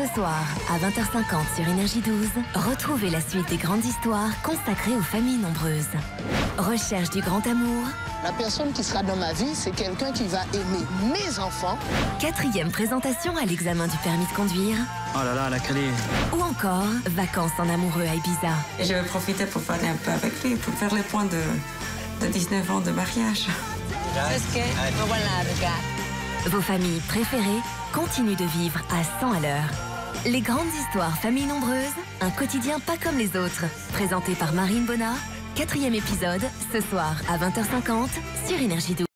Ce soir, à 20h50 sur Énergie 12, retrouvez la suite des grandes histoires consacrées aux familles nombreuses. Recherche du grand amour, La personne qui sera dans ma vie, c'est quelqu'un qui va aimer mes enfants. quatrième présentation à l'examen du permis de conduire, Oh là là, la clé. ou encore vacances en amoureux à Ibiza. Je vais profiter pour parler un peu avec lui, pour faire les points de, de 19 ans de mariage. Vos familles préférées continuent de vivre à 100 à l'heure. Les grandes histoires familles nombreuses, un quotidien pas comme les autres. Présenté par Marine Bonnard, quatrième épisode, ce soir à 20h50 sur Énergie 12.